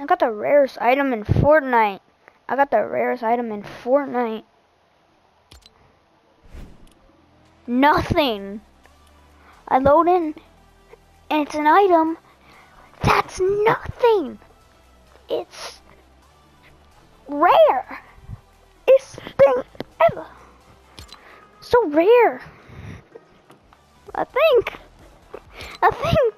I got the rarest item in Fortnite. I got the rarest item in Fortnite. Nothing. I load in and it's an item that's nothing. It's rare. It's thing ever. So rare. I think. I think.